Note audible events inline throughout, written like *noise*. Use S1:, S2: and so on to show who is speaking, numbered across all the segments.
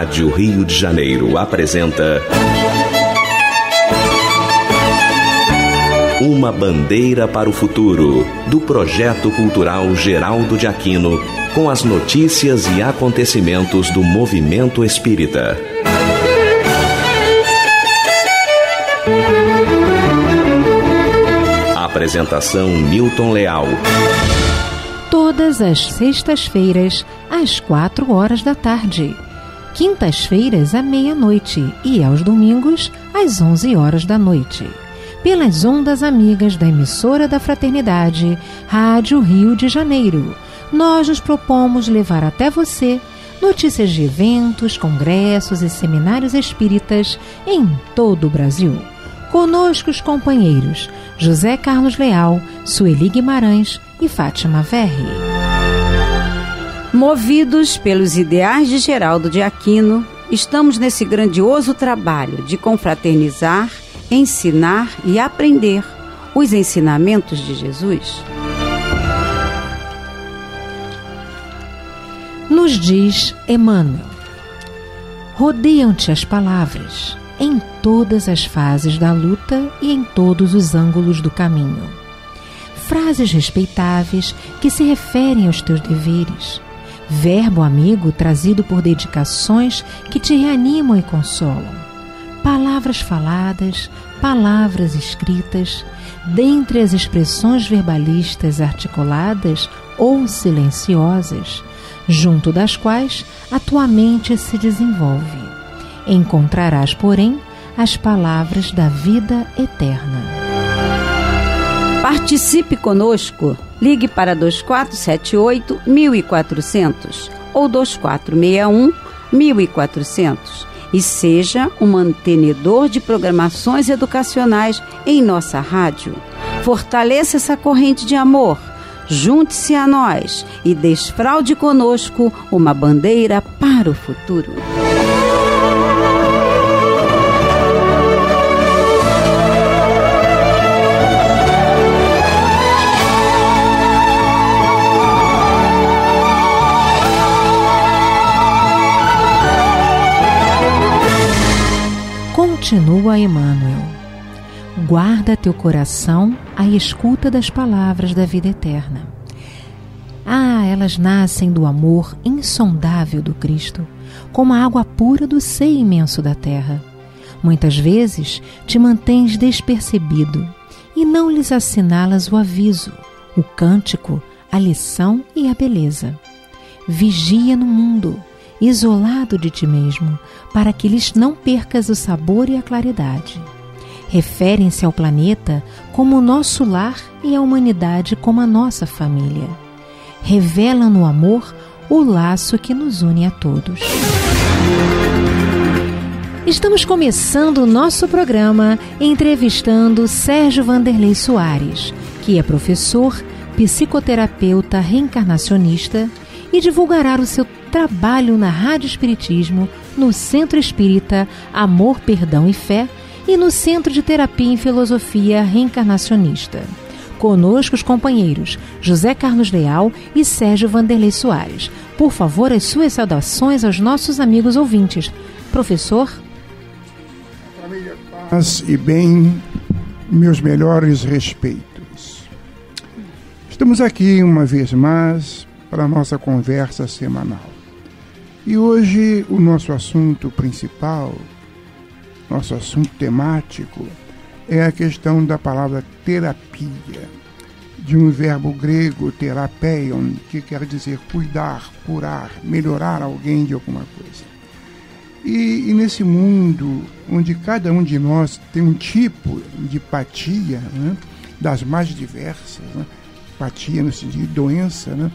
S1: Rádio Rio de Janeiro apresenta. Uma bandeira para o futuro, do projeto cultural Geraldo de Aquino, com as notícias e acontecimentos do movimento espírita. Apresentação Newton Leal.
S2: Todas as sextas-feiras, às quatro horas da tarde. Quintas-feiras, à meia-noite. E aos domingos, às onze horas da noite. Pelas ondas amigas da emissora da Fraternidade, Rádio Rio de Janeiro. Nós nos propomos levar até você notícias de eventos, congressos e seminários espíritas em todo o Brasil. Conosco os companheiros José Carlos Leal, Sueli Guimarães e Fátima Verri.
S3: Movidos pelos ideais de Geraldo de Aquino, estamos nesse grandioso trabalho de confraternizar, ensinar e aprender os ensinamentos de Jesus.
S2: Nos diz Emmanuel: rodeiam-te as palavras em todas as fases da luta e em todos os ângulos do caminho. Frases respeitáveis que se referem aos teus deveres. Verbo amigo trazido por dedicações que te reanimam e consolam. Palavras faladas, palavras escritas, dentre as expressões verbalistas articuladas ou silenciosas, junto das quais a tua mente se desenvolve Encontrarás, porém, as palavras da vida eterna.
S3: Participe conosco. Ligue para 2478 1400 ou 2461 1400 e seja um mantenedor de programações educacionais em nossa rádio. Fortaleça essa corrente de amor. Junte-se a nós e desfraude conosco uma bandeira para o futuro.
S2: Continua Emmanuel. Guarda teu coração à escuta das palavras da vida eterna. Ah, elas nascem do amor insondável do Cristo, como a água pura do seio imenso da terra. Muitas vezes te mantens despercebido e não lhes assinalas o aviso, o cântico, a lição e a beleza. Vigia no mundo isolado de ti mesmo, para que lhes não percas o sabor e a claridade. Referem-se ao planeta como o nosso lar e à humanidade como a nossa família. Revelam no amor o laço que nos une a todos. Estamos começando o nosso programa entrevistando Sérgio Vanderlei Soares, que é professor, psicoterapeuta reencarnacionista e divulgará o seu trabalho na Rádio Espiritismo, no Centro Espírita Amor, Perdão e Fé e no Centro de Terapia em Filosofia Reencarnacionista. Conosco os companheiros José Carlos Leal e Sérgio Vanderlei Soares. Por favor, as suas saudações aos nossos amigos ouvintes. Professor?
S4: Família paz e bem, meus melhores respeitos. Estamos aqui uma vez mais para a nossa conversa semanal. E hoje o nosso assunto principal, nosso assunto temático, é a questão da palavra terapia, de um verbo grego terapeion, que quer dizer cuidar, curar, melhorar alguém de alguma coisa. E, e, nesse mundo onde cada um de nós tem um tipo de patia, né, das mais diversas, né, patia no sentido de doença, né,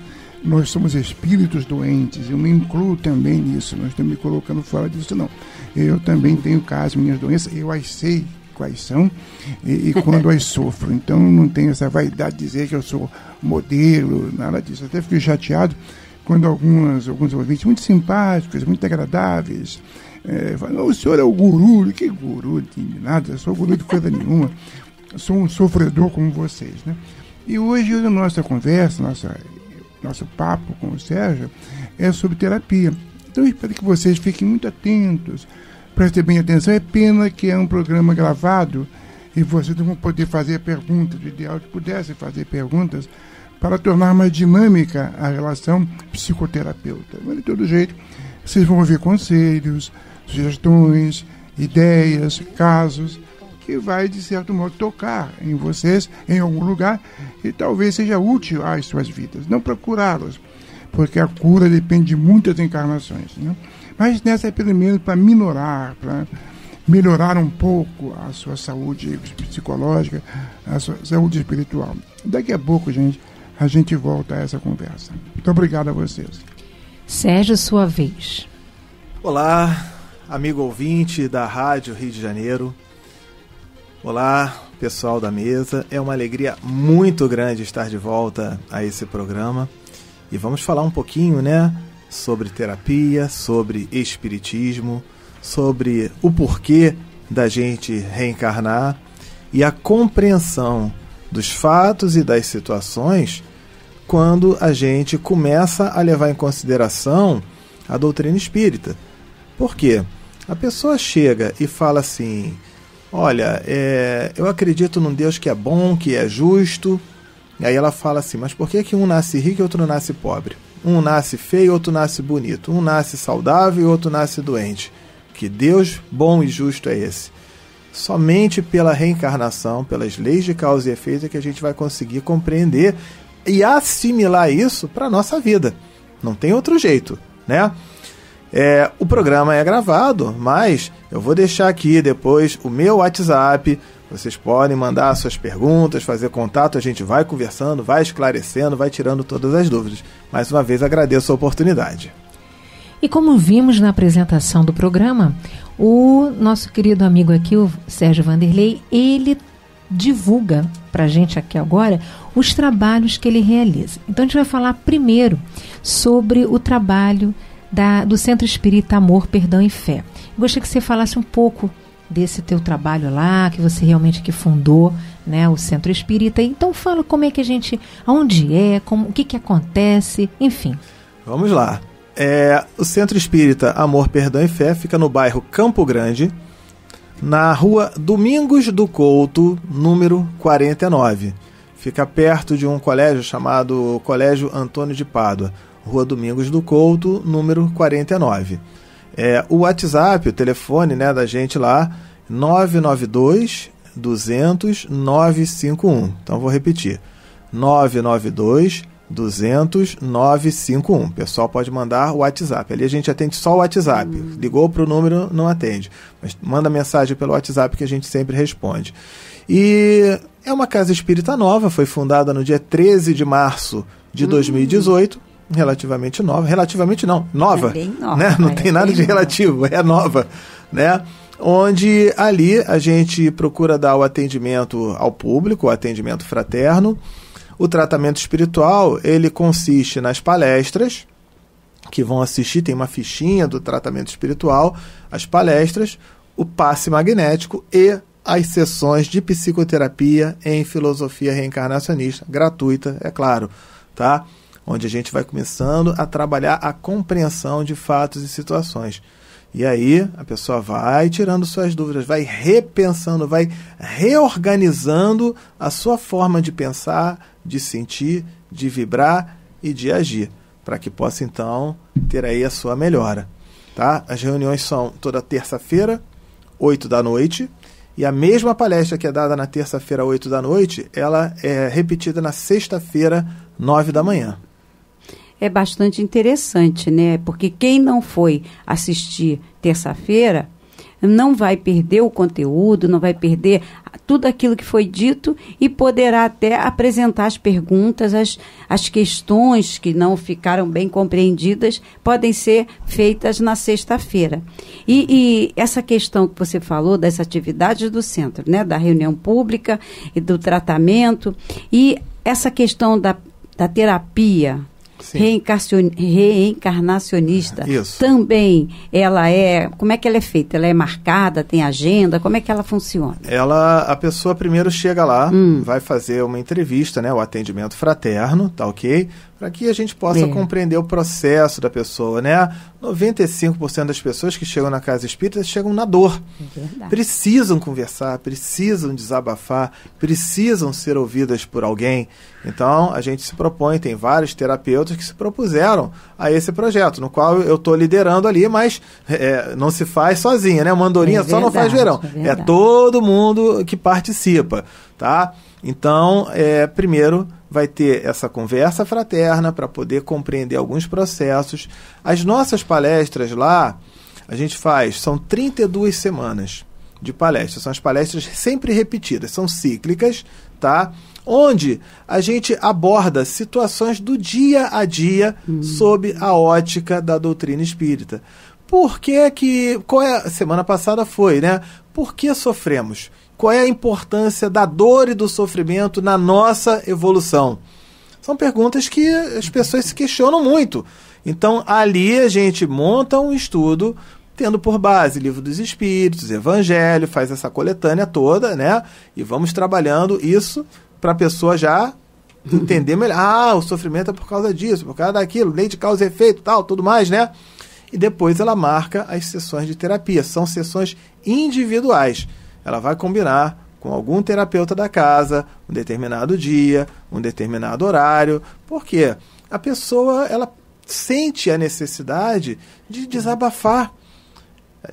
S4: nós somos espíritos doentes, eu me incluo também nisso, não estou me colocando fora disso, não. Eu também tenho casos, minhas doenças, eu as sei quais são e, e *laughs* quando as sofro. Então não tenho essa vaidade de dizer que eu sou modelo, nada disso. Até fico chateado quando algumas, alguns ouvintes muito simpáticos, muito agradáveis, é, falam, o senhor é o guru, que guru de nada, eu sou guru de coisa nenhuma, sou um sofredor como vocês, né? E hoje a nossa conversa, nossa nosso papo com o Sérgio é sobre terapia. Então eu espero que vocês fiquem muito atentos, prestem bem atenção. É pena que é um programa gravado e vocês não vão poder fazer perguntas. O ideal é que pudessem fazer perguntas para tornar mais dinâmica a relação psicoterapeuta. Mas de todo jeito, vocês vão ouvir conselhos, sugestões, ideias, casos que vai, de certo modo, tocar em vocês em algum lugar e talvez seja útil às suas vidas. Não procurá-los, porque a cura depende de muitas encarnações. Né? Mas nessa é pelo menos para minorar, para melhorar um pouco a sua saúde psicológica, a sua saúde espiritual. Daqui a pouco, gente, a gente volta a essa conversa. Muito obrigado a vocês.
S2: Sérgio, sua vez.
S5: Olá, amigo ouvinte da Rádio Rio de Janeiro. Olá, pessoal da mesa. É uma alegria muito grande estar de volta a esse programa. E vamos falar um pouquinho, né, sobre terapia, sobre espiritismo, sobre o porquê da gente reencarnar e a compreensão dos fatos e das situações quando a gente começa a levar em consideração a doutrina espírita. Por quê? A pessoa chega e fala assim: Olha, é, eu acredito num Deus que é bom, que é justo. E aí ela fala assim: Mas por que, que um nasce rico e outro nasce pobre? Um nasce feio e outro nasce bonito. Um nasce saudável e outro nasce doente. Que Deus bom e justo é esse? Somente pela reencarnação, pelas leis de causa e efeito, é que a gente vai conseguir compreender e assimilar isso para a nossa vida. Não tem outro jeito, né? É, o programa é gravado, mas eu vou deixar aqui depois o meu WhatsApp. Vocês podem mandar suas perguntas, fazer contato, a gente vai conversando, vai esclarecendo, vai tirando todas as dúvidas. Mais uma vez agradeço a oportunidade.
S2: E como vimos na apresentação do programa, o nosso querido amigo aqui, o Sérgio Vanderlei, ele divulga para a gente aqui agora os trabalhos que ele realiza. Então a gente vai falar primeiro sobre o trabalho da, do Centro Espírita Amor, Perdão e Fé. Gostaria que você falasse um pouco desse teu trabalho lá, que você realmente que fundou, né, o Centro Espírita. Então fala como é que a gente, aonde é, como, o que que acontece, enfim.
S5: Vamos lá. É, o Centro Espírita Amor, Perdão e Fé fica no bairro Campo Grande, na rua Domingos do Couto, número 49. Fica perto de um colégio chamado Colégio Antônio de Pádua. Rua Domingos do Couto, número 49. É, o WhatsApp, o telefone né, da gente lá, 992 200 951. Então vou repetir. 992 200 951. O pessoal pode mandar o WhatsApp. Ali a gente atende só o WhatsApp. Ligou para o número, não atende. Mas manda mensagem pelo WhatsApp que a gente sempre responde. E é uma casa espírita nova, foi fundada no dia 13 de março de 2018 relativamente nova, relativamente não, nova, é nova né? Não é tem nada de relativo, nova. é nova, né? Onde ali a gente procura dar o atendimento ao público, o atendimento fraterno. O tratamento espiritual, ele consiste nas palestras, que vão assistir, tem uma fichinha do tratamento espiritual, as palestras, o passe magnético e as sessões de psicoterapia em filosofia reencarnacionista, gratuita, é claro, tá? Onde a gente vai começando a trabalhar a compreensão de fatos e situações. E aí a pessoa vai tirando suas dúvidas, vai repensando, vai reorganizando a sua forma de pensar, de sentir, de vibrar e de agir, para que possa então ter aí a sua melhora. Tá? As reuniões são toda terça-feira, 8 da noite, e a mesma palestra que é dada na terça-feira, 8 da noite, ela é repetida na sexta-feira, 9 da manhã
S3: é bastante interessante, né? Porque quem não foi assistir terça-feira não vai perder o conteúdo, não vai perder tudo aquilo que foi dito e poderá até apresentar as perguntas, as, as questões que não ficaram bem compreendidas podem ser feitas na sexta-feira. E, e, essa questão que você falou das atividades do centro, né, da reunião pública e do tratamento e essa questão da, da terapia reencarnacionista.
S5: Isso.
S3: Também ela é. Como é que ela é feita? Ela é marcada, tem agenda? Como é que ela funciona?
S5: Ela, a pessoa primeiro chega lá, hum. vai fazer uma entrevista, né? O atendimento fraterno, tá ok? Para que a gente possa é. compreender o processo da pessoa, né? 95% das pessoas que chegam na casa espírita chegam na dor. É precisam conversar, precisam desabafar, precisam ser ouvidas por alguém. Então, a gente se propõe, tem vários terapeutas que se propuseram a esse projeto, no qual eu estou liderando ali, mas é, não se faz sozinha, né? Uma andorinha é só não faz verão. É, é, todo mundo que participa, tá? Então, é, primeiro vai ter essa conversa fraterna para poder compreender alguns processos. As nossas palestras lá, a gente faz, são 32 semanas de palestras. São as palestras sempre repetidas, são cíclicas, tá? Onde a gente aborda situações do dia a dia hum. sob a ótica da doutrina espírita. Por que que. Qual é, semana passada foi, né? Por que sofremos? Qual é a importância da dor e do sofrimento na nossa evolução? São perguntas que as pessoas se questionam muito. Então, ali a gente monta um estudo tendo por base Livro dos Espíritos, Evangelho, faz essa coletânea toda, né? E vamos trabalhando isso para a pessoa já entender melhor. Ah, o sofrimento é por causa disso, por causa daquilo, lei de causa e efeito, tal, tudo mais, né? E depois ela marca as sessões de terapia. São sessões individuais ela vai combinar com algum terapeuta da casa, um determinado dia, um determinado horário, porque a pessoa ela sente a necessidade de desabafar.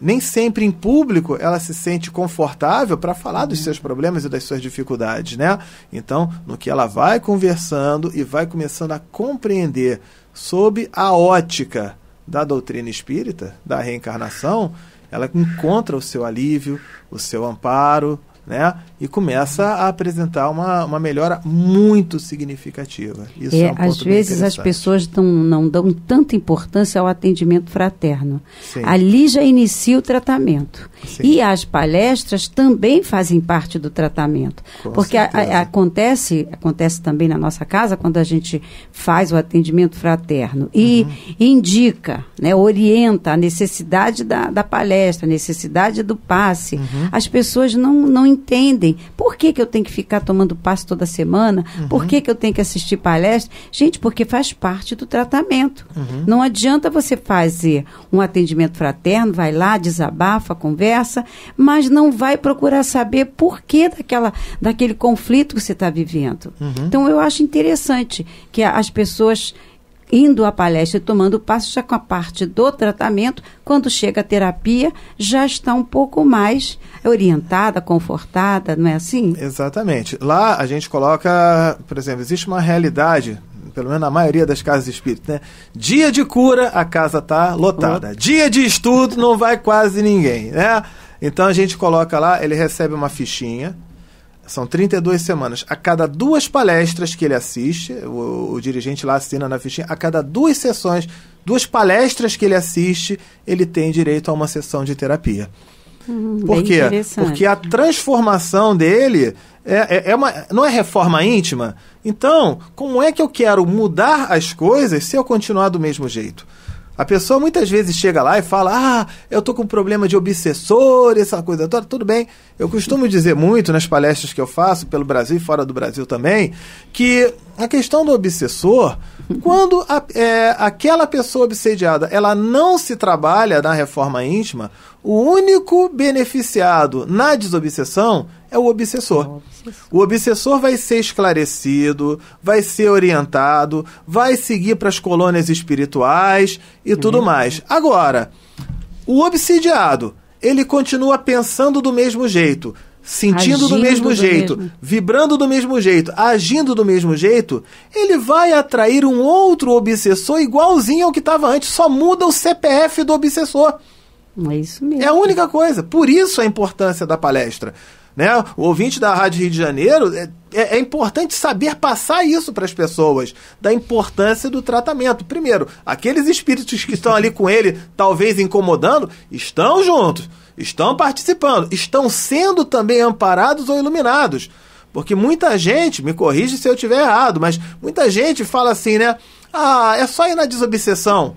S5: Nem sempre em público ela se sente confortável para falar dos seus problemas e das suas dificuldades, né? Então, no que ela vai conversando e vai começando a compreender sob a ótica da doutrina espírita, da reencarnação, ela encontra o seu alívio, o seu amparo, né? E começa a apresentar uma, uma melhora muito significativa.
S3: Isso é, é um às vezes as pessoas não, não dão tanta importância ao atendimento fraterno. Sim. Ali já inicia o tratamento. Sim. E as palestras também fazem parte do tratamento. Com porque a, a, acontece, acontece também na nossa casa, quando a gente faz o atendimento fraterno e uhum. indica, né, orienta a necessidade da, da palestra, a necessidade do passe. Uhum. As pessoas não, não entendem. Por que, que eu tenho que ficar tomando passo toda semana? Uhum. Por que, que eu tenho que assistir palestra? Gente, porque faz parte do tratamento. Uhum. Não adianta você fazer um atendimento fraterno, vai lá, desabafa, conversa, mas não vai procurar saber por que daquela, daquele conflito que você está vivendo. Uhum. Então, eu acho interessante que as pessoas indo à palestra e tomando passo já com a parte do tratamento, quando chega a terapia, já está um pouco mais orientada, confortada, não é assim?
S5: Exatamente. Lá a gente coloca, por exemplo, existe uma realidade pelo menos na maioria das casas espíritas, né? Dia de cura, a casa está lotada. Dia de estudo, não vai quase ninguém, né? Então a gente coloca lá, ele recebe uma fichinha, são 32 semanas. A cada duas palestras que ele assiste, o, o, dirigente lá assina na fichinha, a cada duas sessões, duas palestras que ele assiste, ele tem direito a uma sessão de terapia.
S3: Hum, Por quê?
S5: Porque a transformação dele é, é, é, uma, não é reforma íntima. Então, como é que eu quero mudar as coisas se eu continuar do mesmo jeito? A pessoa muitas vezes chega lá e fala: Ah, eu tô com problema de obsessor, essa coisa toda. Tudo bem. Eu costumo dizer muito nas palestras que eu faço, pelo Brasil e fora do Brasil também, que a questão do obsessor, quando a, é, aquela pessoa obsediada ela não se trabalha na reforma íntima, o único beneficiado na desobsessão é o obsessor. O obsessor vai ser esclarecido, vai ser orientado, vai seguir para as colônias espirituais e tudo mais. Agora, o obsidiado, ele continua pensando do mesmo jeito, sentindo agindo do mesmo do jeito, mesmo. vibrando do mesmo jeito, agindo do mesmo jeito, ele vai atrair um outro obsessor igualzinho ao que estava antes, só muda o CPF do obsessor.
S3: É isso mesmo.
S5: É a única coisa. Por isso a importância da palestra. Né? O ouvinte da Rádio Rio de Janeiro, é, é, é importante saber passar isso para as pessoas, da importância do tratamento. Primeiro, aqueles espíritos que estão ali com ele, talvez incomodando, estão juntos, estão participando, estão sendo também amparados ou iluminados. Porque muita gente, me corrige se eu estiver errado, mas muita gente fala assim, né? Ah, é só ir na desobsessão.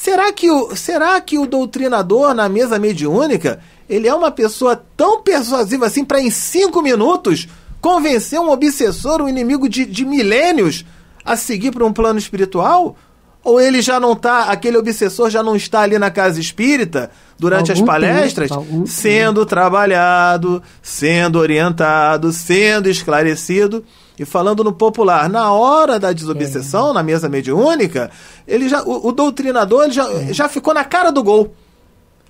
S5: Será que o, será que o doutrinador na mesa mediúnica ele é uma pessoa tão persuasiva assim para em cinco minutos convencer um obsessor, um inimigo de, de milênios, a seguir para um plano espiritual? Ou ele já não está, aquele obsessor já não está ali na casa espírita durante algum as palestras, tempo, sendo trabalhado, sendo orientado, sendo esclarecido? E falando no popular, na hora da desobsessão, é. na mesa mediúnica, ele já, o, o doutrinador ele já, é. já ficou na cara do gol.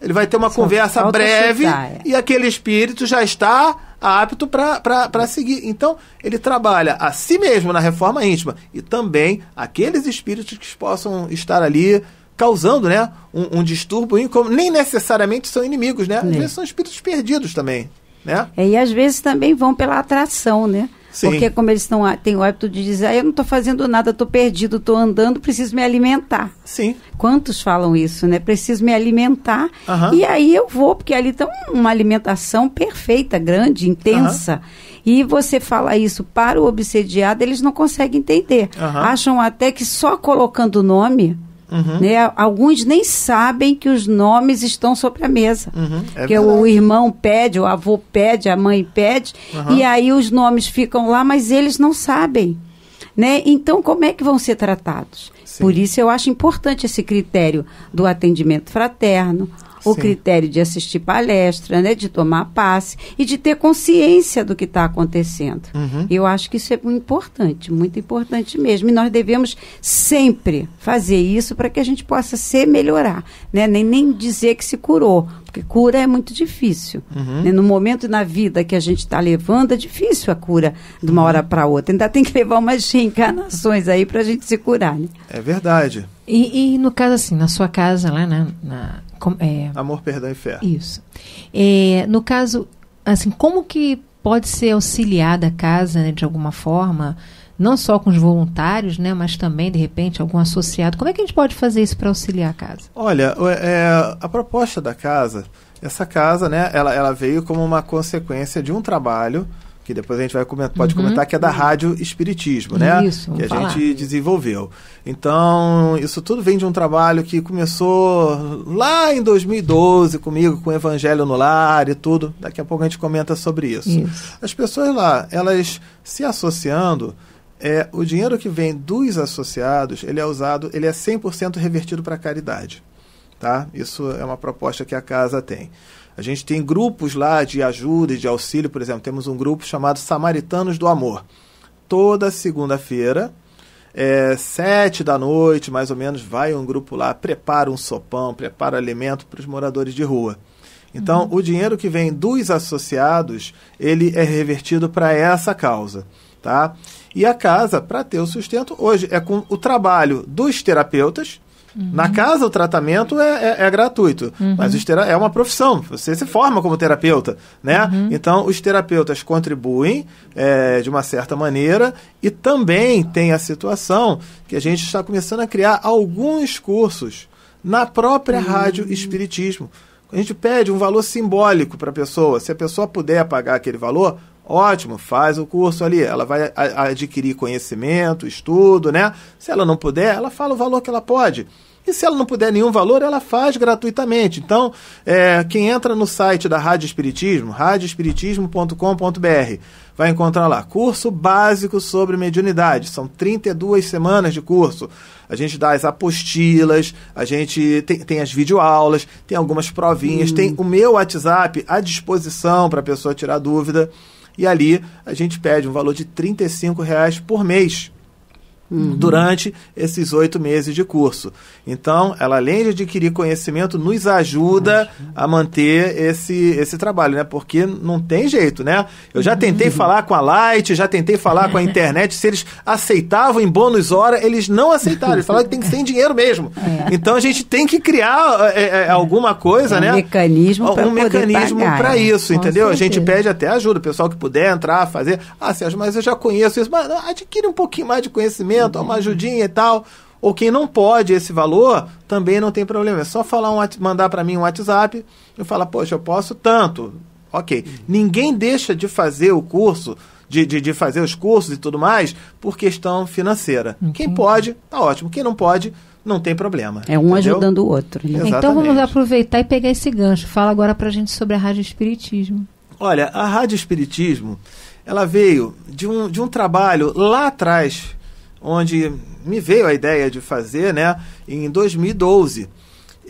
S5: Ele vai ter uma Só conversa breve é. e aquele espírito já está apto para seguir. Então, ele trabalha a si mesmo na reforma íntima e também aqueles espíritos que possam estar ali causando né, um, um distúrbio, como nem necessariamente são inimigos, né? Às né. vezes são espíritos perdidos também. Né?
S3: É, e às vezes também vão pela atração, né? Sim. Porque como eles estão, têm o hábito de dizer, ah, eu não estou fazendo nada, estou perdido, estou andando, preciso me alimentar.
S5: Sim.
S3: Quantos falam isso, né? Preciso me alimentar. Uhum. E aí eu vou, porque ali está uma alimentação perfeita, grande, intensa. Uhum. E você fala isso para o obsediado, eles não conseguem entender. Uhum. Acham até que só colocando o nome Uhum. Né? Alguns nem sabem que os nomes estão sobre a mesa. Uhum. É que o irmão pede, o avô pede, a mãe pede, uhum. e aí os nomes ficam lá, mas eles não sabem. Né? Então, como é que vão ser tratados? Sim. Por isso eu acho importante esse critério do atendimento fraterno, o Sim. critério de assistir palestra, né, de tomar passe e de ter consciência do que está acontecendo. Uhum. Eu acho que isso é muito importante, muito importante mesmo. E nós devemos sempre fazer isso para que a gente possa se melhorar, né? Nem, nem dizer que se curou, porque cura é muito difícil. Uhum. Né? No momento na vida que a gente está levando, é difícil a cura de uma uhum. hora para outra. Ainda tem que levar umas reencarnações aí para a gente se curar. Né?
S5: É verdade.
S2: E, e, no caso, assim, na sua casa, lá na, na com, é,
S5: Amor, perdão e fé.
S2: Isso. É, no caso, assim, como que pode ser auxiliada a casa, né, de alguma forma, não só com os voluntários, né, mas também, de repente, algum associado. Como é que a gente pode fazer isso para auxiliar a casa?
S5: Olha, é, a proposta da casa, essa casa, né, ela, ela veio como uma consequência de um trabalho que depois a gente vai comentar, pode uhum. comentar, que é da Rádio Espiritismo, né?
S2: Isso,
S5: que a
S2: falar.
S5: gente desenvolveu. Então, isso tudo vem de um trabalho que começou lá em 2012 comigo, com o Evangelho no Lar e tudo. Daqui a pouco a gente comenta sobre isso. isso. As pessoas lá, elas se associando, é, o dinheiro que vem dos associados, ele é usado, ele é 100% revertido para caridade. Tá? Isso é uma proposta que a casa tem. A gente tem grupos lá de ajuda e de auxílio, por exemplo, temos um grupo chamado Samaritanos do Amor. Toda segunda-feira, é, sete da noite, mais ou menos, vai um grupo lá, prepara um sopão, prepara alimento para os moradores de rua. Então, uhum. o dinheiro que vem dos associados, ele é revertido para essa causa, tá? E a casa, para ter o sustento, hoje é com o trabalho dos terapeutas, Uhum. Na casa, o tratamento é, é, é gratuito, uhum. mas é uma profissão. Você se forma como terapeuta, né? Uhum. Então, os terapeutas contribuem é, de uma certa maneira e também tem a situação que a gente está começando a criar alguns cursos na própria rádio Espiritismo. A gente pede um valor simbólico para a pessoa. Se a pessoa puder pagar aquele valor, ótimo, faz o curso ali. Ela vai adquirir conhecimento, estudo, né? Se ela não puder, ela fala o valor que ela pode. E se ela não puder nenhum valor, ela faz gratuitamente. Então, é, quem entra no site da Rádio Espiritismo, radioespiritismo.com.br, vai encontrar lá curso básico sobre mediunidade. São 32 semanas de curso. A gente dá as apostilas, a gente tem, tem as videoaulas, tem algumas provinhas, hum. tem o meu WhatsApp à disposição para a pessoa tirar dúvida. E ali a gente pede um valor de R$ reais por mês uhum. durante esses oito meses de curso. Então, ela além de adquirir conhecimento, nos ajuda a manter esse, esse trabalho, né? Porque não tem jeito, né? Eu já tentei uhum. falar com a Light, já tentei falar com a *laughs* internet, se eles aceitavam em bônus hora, eles não aceitaram. Eles falaram que tem que ser em dinheiro mesmo. É. Então a gente tem que criar é, é, alguma coisa,
S3: é um
S5: né?
S3: Mecanismo
S5: um mecanismo para isso, entendeu? A gente pede até ajuda, o pessoal que puder entrar, fazer. Ah, Sérgio, mas eu já conheço isso. Mas adquire um pouquinho mais de conhecimento, uma ajudinha e tal. Ou quem não pode esse valor, também não tem problema. É só falar um, mandar para mim um WhatsApp e falar, poxa, eu posso tanto. Ok. Ninguém deixa de fazer o curso de, de, de fazer os cursos e tudo mais por questão financeira.
S2: Entendi.
S5: Quem pode, tá ótimo. Quem não pode, não tem problema.
S3: É um
S5: entendeu?
S3: ajudando o outro. né?
S2: Então vamos aproveitar e pegar esse gancho. Fala agora pra gente sobre a Rádio Espiritismo.
S5: Olha, a Rádio Espiritismo, ela veio de um, de um trabalho lá atrás, onde me veio a ideia de fazer, né, em 2012.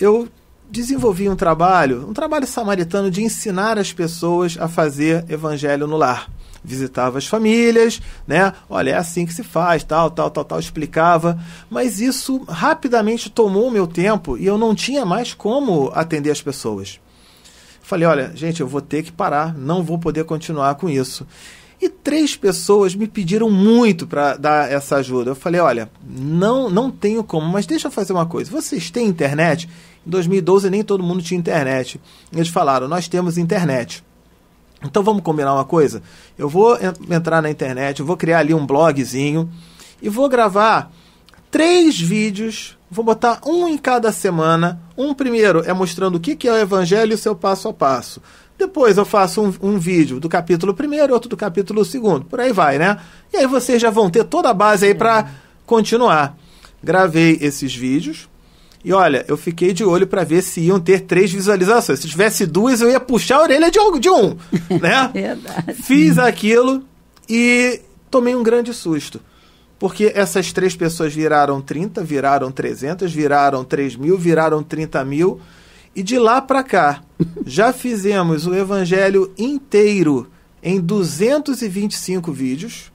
S5: Eu desenvolvi um trabalho, um trabalho samaritano de ensinar as pessoas a fazer evangelho no lar. Visitava as famílias, né? Olha, é assim que se faz, tal, tal, tal, tal, explicava. Mas isso rapidamente tomou o meu tempo e eu não tinha mais como atender as pessoas. Falei, olha, gente, eu vou ter que parar, não vou poder continuar com isso. E três pessoas me pediram muito para dar essa ajuda. Eu falei, olha, não, não tenho como, mas deixa eu fazer uma coisa. Vocês têm internet? Em 2012 nem todo mundo tinha internet. Eles falaram, nós temos internet. Então vamos combinar uma coisa? Eu vou en- entrar na internet, vou criar ali um blogzinho e vou gravar três vídeos. Vou botar um em cada semana. Um primeiro é mostrando o que é o evangelho e o seu passo a passo. Depois eu faço um, um vídeo do capítulo primeiro, outro do capítulo segundo. Por aí vai, né? E aí vocês já vão ter toda a base aí para continuar. Gravei esses vídeos. E olha, eu fiquei de olho para ver se iam ter três visualizações. Se tivesse duas, eu ia puxar a orelha de um, de um *laughs* né?
S3: Verdade.
S5: Fiz aquilo e tomei um grande susto. Porque essas três pessoas viraram 30, viraram 300, viraram 3 mil, viraram 30 mil. E de lá para cá, já fizemos o evangelho inteiro em 225 vídeos.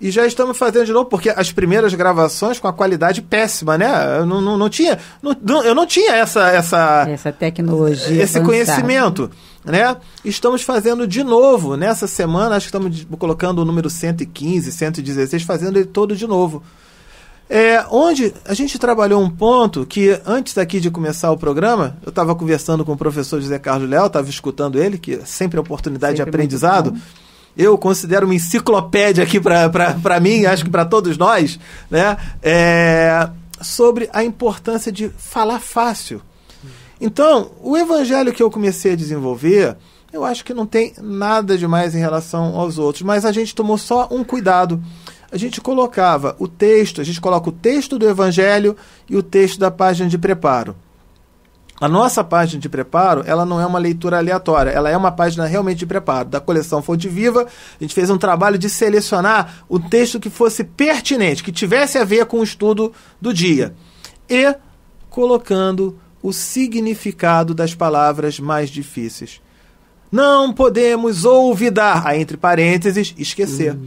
S5: E já estamos fazendo de novo, porque as primeiras gravações com a qualidade péssima, né? Eu não, não, não tinha. não- eu não tinha essa, essa,
S3: Essa tecnologia.
S5: esse
S3: avançada.
S5: conhecimento, né? Estamos fazendo de novo nessa semana, acho que estamos colocando o número 115, 116, fazendo ele todo de novo. É, onde a gente trabalhou um ponto que, antes aqui de começar o programa, eu estava conversando com o professor José Carlos Leal, estava escutando ele, que é sempre oportunidade
S3: Sempre
S5: de aprendizado. Eu considero uma enciclopédia aqui para mim, acho que para todos nós, né? É, sobre a importância de falar fácil. Então, o evangelho que eu comecei a desenvolver, eu acho que não tem nada demais em relação aos outros, mas a gente tomou só um cuidado. A gente colocava o texto, a gente coloca o texto do evangelho e o texto da página de preparo. A nossa página de preparo, ela não é uma leitura aleatória, ela é uma página realmente de preparo. Da coleção Fonte Viva, a gente fez um trabalho de selecionar o texto que fosse pertinente, que tivesse a ver com o estudo do dia. E colocando o significado das palavras mais difíceis. Não podemos olvidar, entre parênteses, esquecer.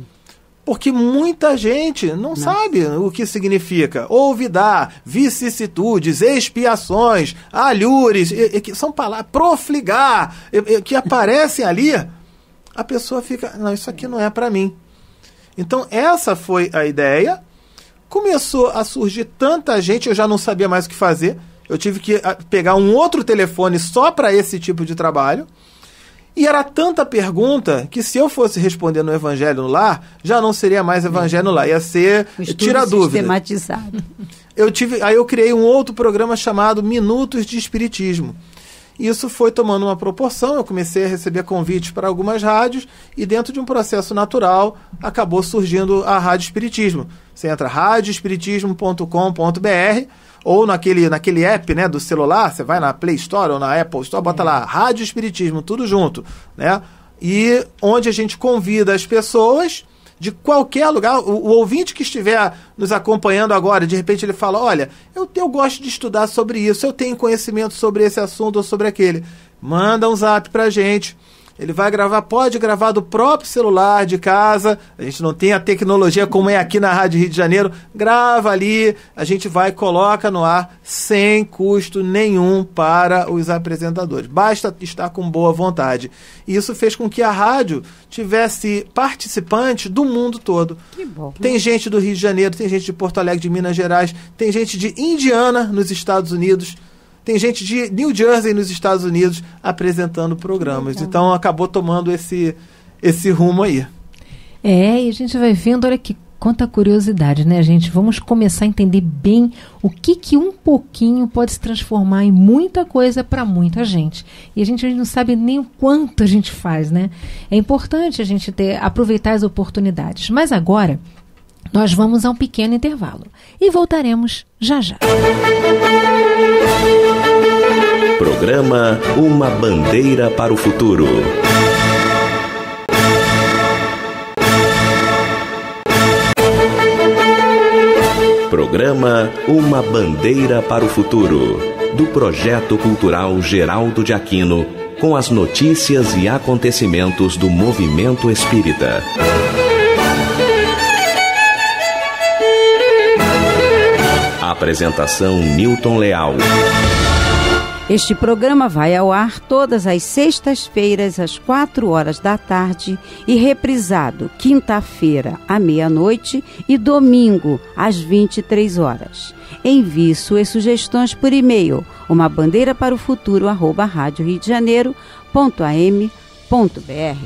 S5: Porque muita gente não, sabe o que significa. Olvidar, vicissitudes, expiações, alhures, e- e que são palavras, profligar, e- e que aparecem ali, a pessoa fica, não, isso aqui não é para mim. Então, essa foi a ideia. Começou a surgir tanta gente, eu já não sabia mais o que fazer. Eu tive que ah, pegar um outro telefone só para esse tipo de trabalho. E era tanta pergunta que se eu fosse responder no Evangelho no Lar, já não seria mais Evangelho no Lar, ia ser tira dúvida.
S3: sistematizado.
S5: Eu tive, aí eu criei um outro programa chamado Minutos de Espiritismo. Isso foi tomando uma proporção, eu comecei a receber convites para algumas rádios e dentro de um processo natural acabou surgindo a Rádio Espiritismo. Você entra radioespiritismo.com.br ou naquele, naquele app né, do celular, você vai na Play Store ou na Apple Store, bota lá Rádio Espiritismo, tudo junto. Né? E onde a gente convida as pessoas de qualquer lugar, o, o ouvinte que estiver nos acompanhando agora, de repente ele fala: Olha, eu, eu gosto de estudar sobre isso, eu tenho conhecimento sobre esse assunto ou sobre aquele. Manda um zap pra gente. Ele vai gravar, pode gravar do próprio celular de casa. A gente não tem a tecnologia como é aqui na Rádio Rio de Janeiro. Grava ali, a gente vai e coloca no ar sem custo nenhum para os apresentadores. Basta estar com boa vontade. E isso fez com que a rádio tivesse participantes do mundo todo.
S3: Que bom.
S5: Tem gente do Rio de Janeiro, tem gente de Porto Alegre, de Minas Gerais, tem gente de Indiana, nos Estados Unidos, tem gente de New Jersey, nos Estados Unidos, apresentando programas. Então acabou tomando esse, esse rumo aí.
S2: É, e a gente vai vendo, olha que quanta curiosidade, né, gente? Vamos começar a entender bem o que que um pouquinho pode se transformar em muita coisa para muita gente. E a gente, a gente não sabe nem o quanto a gente faz, né? É importante a gente ter aproveitar as oportunidades. Mas agora nós vamos a um pequeno intervalo e voltaremos já já.
S1: Programa Uma Bandeira para o Futuro. Programa Uma Bandeira para o Futuro, do Projeto Cultural Geraldo de Aquino, com as notícias e acontecimentos do movimento espírita. Apresentação Newton Leal.
S3: Este programa vai ao ar todas as sextas-feiras, às quatro horas da tarde, e reprisado quinta-feira, à meia-noite, e domingo, às 23 horas. Envie suas sugestões por e-mail, uma bandeira para o futuro, arroba rádio Rio de Janeiro, ponto am, ponto br.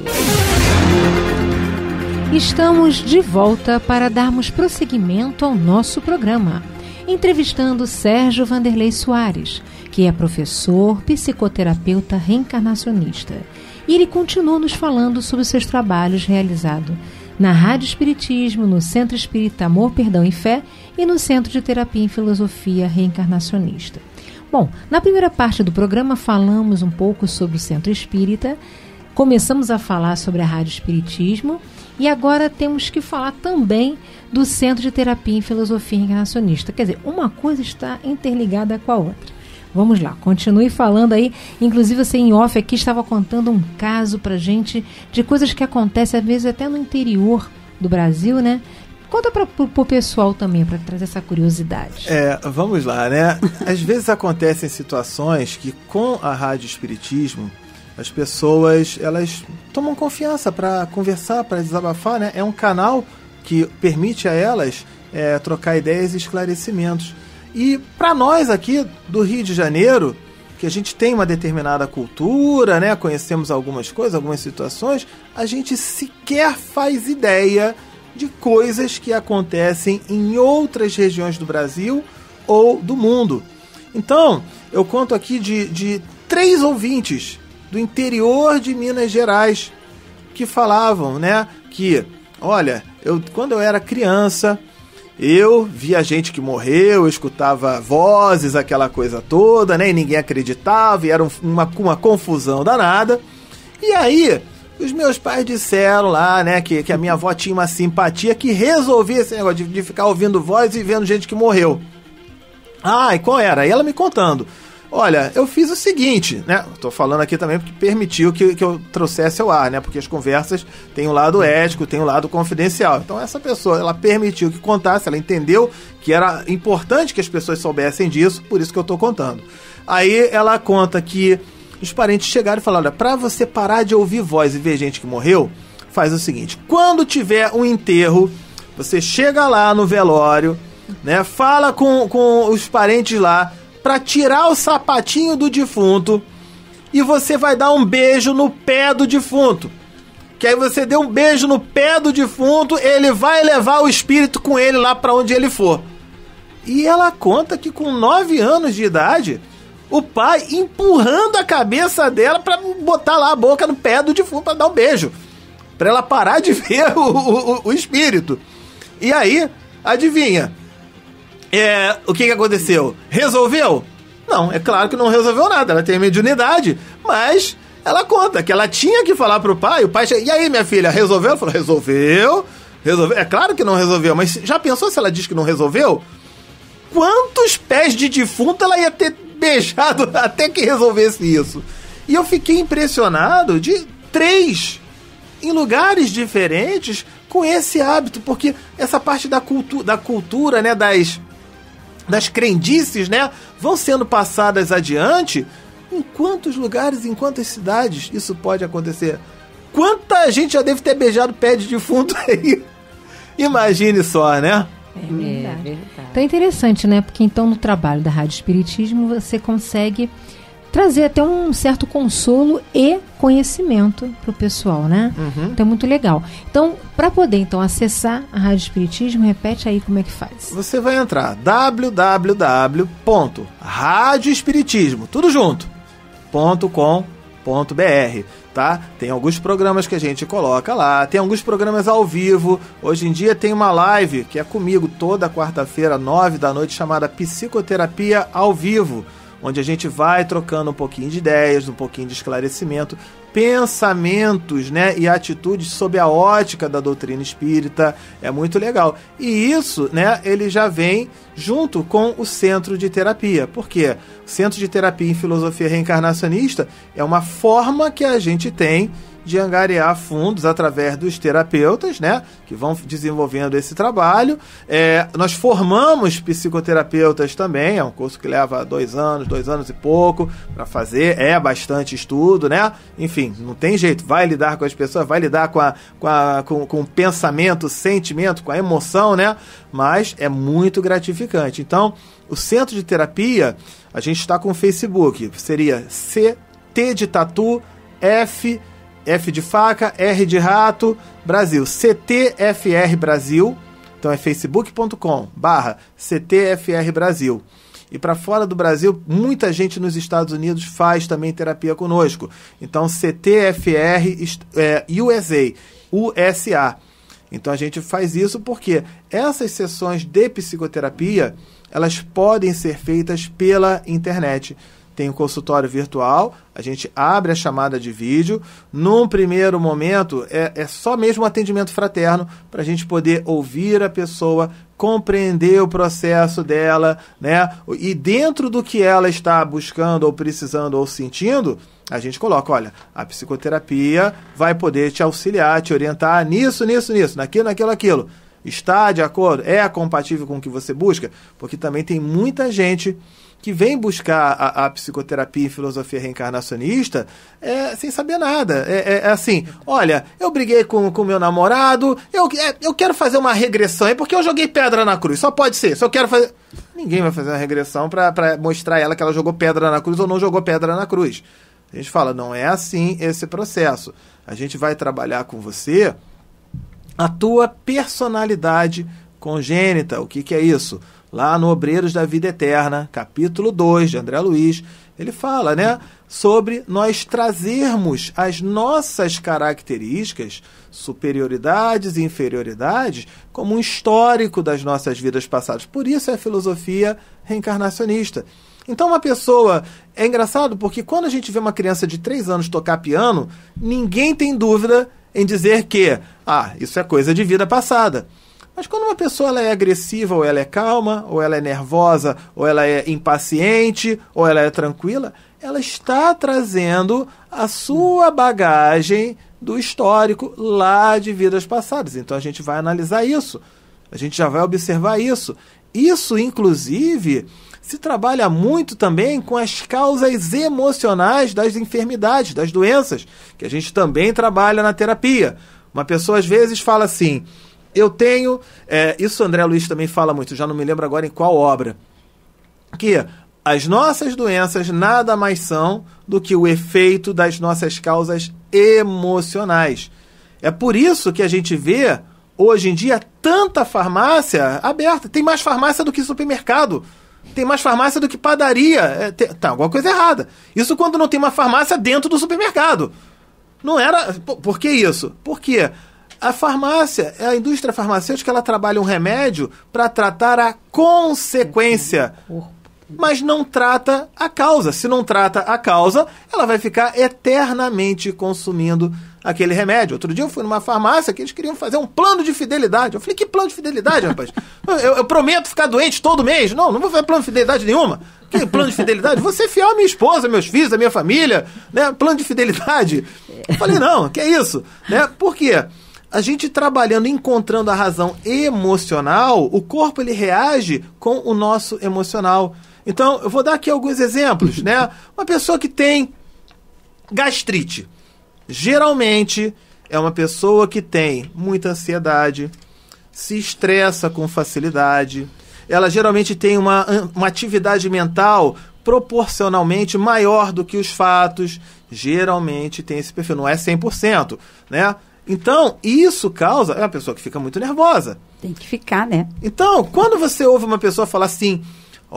S2: Estamos de volta para darmos prosseguimento ao nosso programa, entrevistando Sérgio Vanderlei Soares que é professor, psicoterapeuta reencarnacionista. E ele continua nos falando sobre seus trabalhos realizados na Rádio Espiritismo, no Centro Espírita Amor, Perdão e Fé e no Centro de Terapia em Filosofia Reencarnacionista. Bom, na primeira parte do programa falamos um pouco sobre o Centro Espírita, começamos a falar sobre a Rádio Espiritismo e agora temos que falar também do Centro de Terapia em Filosofia Reencarnacionista. Quer dizer, uma coisa está interligada com a outra. Vamos lá, continue falando aí. Inclusive, você em off aqui estava contando um caso pra gente de coisas que acontecem, às vezes, até no interior do Brasil, né? Conta para o pessoal também, para trazer essa curiosidade.
S5: É, vamos lá, né? Às vezes acontecem situações que com a Rádio Espiritismo, as pessoas elas tomam confiança para conversar, para desabafar, né? É um canal que permite a elas é, trocar ideias e esclarecimentos. E para nós aqui do Rio de Janeiro, que a gente tem uma determinada cultura, né? Conhecemos algumas coisas, algumas situações, a gente sequer faz ideia de coisas que acontecem em outras regiões do Brasil ou do mundo. Então, eu conto aqui de, de três ouvintes do interior de Minas Gerais que falavam, né, que, olha, eu quando eu era criança, eu via gente que morreu, eu escutava vozes, aquela coisa toda, né? E ninguém acreditava, e era uma, uma confusão danada. E aí, os meus pais disseram lá, né, que, que a minha avó tinha uma simpatia que resolvia esse negócio de, de ficar ouvindo voz e vendo gente que morreu. Ah, e qual era? Aí ela me contando. Olha, eu fiz o seguinte, né? Tô falando aqui também porque permitiu que, que eu trouxesse ao ar, né? Porque as conversas têm um lado ético, tem um lado confidencial. Então essa pessoa, ela permitiu que contasse, ela entendeu que era importante que as pessoas soubessem disso, por isso que eu tô contando. Aí ela conta que os parentes chegaram e falaram: olha, pra você parar de ouvir voz e ver gente que morreu, faz o seguinte: quando tiver um enterro, você chega lá no velório, né? Fala com, com os parentes lá para tirar o sapatinho do defunto e você vai dar um beijo no pé do defunto. Que aí você deu um beijo no pé do defunto, ele vai levar o espírito com ele lá para onde ele for. E ela conta que com 9 anos de idade, o pai empurrando a cabeça dela para botar lá a boca no pé do defunto para dar um beijo. Para ela parar de *laughs* ver o, o, o espírito. E aí, adivinha? É, o que, que aconteceu? Resolveu? Não, é claro que não resolveu nada. Ela tem mediunidade, mas ela conta que ela tinha que falar pro pai. O pai, e aí, minha filha, resolveu? Ela falou, resolveu. Resolveu. É claro que não resolveu, mas já pensou se ela diz que não resolveu? Quantos pés de defunto ela ia ter beijado *laughs* até que resolvesse isso? E eu fiquei impressionado de três em lugares diferentes com esse hábito, porque essa parte da, cultu da cultura, né, das das crendices, né, vão sendo passadas adiante, em quantos lugares, em quantas cidades isso pode acontecer? Quanta gente já deve ter beijado pé de defunto *laughs* aí? Imagine só, né?
S2: É verdade. é verdade. Então é interessante, né? Porque então no trabalho da Rádio Espiritismo você consegue trazer até um certo consolo e conhecimento para o pessoal, né?
S5: Uhum.
S2: Então é muito legal. Então, para poder então acessar a Rádio Espiritismo, repete aí como é que faz.
S5: Você vai entrar www.radioespiritismo, tudo junto, .com.br, tá? Tem alguns programas que a gente coloca lá, tem alguns programas ao vivo. Hoje em dia tem uma live que é comigo toda quarta-feira, nove da noite, chamada Psicoterapia ao Vivo onde a gente vai trocando um pouquinho de ideias, um pouquinho de esclarecimento, pensamentos né, e atitudes sob a ótica da doutrina espírita. É muito legal. E isso, né, ele já vem junto com o centro de terapia. Por quê? O centro de terapia em filosofia reencarnacionista é uma forma que a gente tem de angariar fundos através dos terapeutas, né, que vão desenvolvendo esse trabalho. É, nós formamos psicoterapeutas também, é um curso que leva dois anos, dois anos e pouco para fazer, é bastante estudo, né? Enfim, não tem jeito, vai lidar com as pessoas, vai lidar com, a, com, a, com, com o pensamento, sentimento, com a emoção, né? Mas é muito gratificante. Então, o centro de terapia, a gente está com o Facebook, seria CT de Tatu F F de faca, R de rato, Brasil. CTFR Brasil. Então é facebook.com barra CTFR Brasil. E para fora do Brasil, muita gente nos Estados Unidos faz também terapia conosco. Então, CTFR é, USA, USA. Então a gente faz isso porque essas sessões de psicoterapia elas podem ser feitas pela internet tem o um consultório virtual, a gente abre a chamada de vídeo. Num primeiro momento, é, é só mesmo atendimento fraterno para a gente poder ouvir a pessoa, compreender o processo dela, né? E dentro do que ela está buscando, ou precisando, ou sentindo, a gente coloca, olha, a psicoterapia vai poder te auxiliar, te orientar nisso, nisso, nisso, naquilo, naquilo, aquilo. Está de acordo? É compatível com o que você busca? Porque também tem muita gente que vem buscar a, a psicoterapia e filosofia reencarnacionista é, sem saber nada. É, é, é, assim, olha, eu briguei com o meu namorado, eu, é, eu quero fazer uma regressão, é porque eu joguei pedra na cruz, só pode ser, só quero fazer... Ninguém vai fazer uma regressão para mostrar ela que ela jogou pedra na cruz ou não jogou pedra na cruz. A gente fala, não é assim esse processo. A gente vai trabalhar com você a tua personalidade congênita. O que, que é isso? Lá no Obreiros da Vida Eterna, capítulo 2 de André Luiz, ele fala, né, sobre nós trazermos as nossas características, superioridades e inferioridades, como um histórico das nossas vidas passadas. Por isso é a filosofia reencarnacionista. Então, uma pessoa. É engraçado porque quando a gente vê uma criança de 3 anos tocar piano, ninguém tem dúvida em dizer que, ah, isso é coisa de vida passada. Mas quando uma pessoa ela é agressiva, ou ela é calma, ou ela é nervosa, ou ela é impaciente, ou ela é tranquila, ela está trazendo a sua bagagem do histórico lá de vidas passadas. Então a gente vai analisar isso. A gente já vai observar isso. Isso, inclusive, se trabalha muito também com as causas emocionais das enfermidades, das doenças, que a gente também trabalha na terapia. Uma pessoa às vezes fala assim: eu tenho. É, isso André Luiz também fala muito, já não me lembro agora em qual obra. Que as nossas doenças nada mais são do que o efeito das nossas causas emocionais. É por isso que a gente vê, hoje em dia, tanta farmácia aberta. Tem mais farmácia do que supermercado. Tem mais farmácia do que padaria. É, tem, tá alguma coisa errada. Isso quando não tem uma farmácia dentro do supermercado. Não era. Por, por que isso? Porque a farmácia, a indústria farmacêutica, ela trabalha um remédio para tratar a consequência, mas não trata a causa. Se não trata a causa, ela vai ficar eternamente consumindo aquele remédio. Outro dia eu fui numa farmácia que eles queriam fazer um plano de fidelidade. Eu falei, que plano de fidelidade, rapaz? *laughs* Eu, eu prometo ficar doente todo mês. Não, não vou fazer plano de fidelidade nenhuma. Que plano de fidelidade? Você fiel à minha esposa, meus filhos, à minha família, né? Plano de fidelidade. Eu falei, não, que é isso? Né? Por quê? A gente trabalhando, encontrando a razão emocional, o corpo ele reage com o nosso emocional. Então, eu vou dar aqui alguns exemplos, né? *laughs* Uma pessoa que tem gastrite, geralmente é uma pessoa que tem muita ansiedade, se estressa com facilidade, ela geralmente tem uma, uma atividade mental proporcionalmente maior do que os fatos. Geralmente tem esse perfil, não é 100%, né? Então, isso causa. É uma pessoa que fica muito nervosa.
S3: Tem que ficar, né?
S5: Então, quando você ouve uma pessoa falar assim.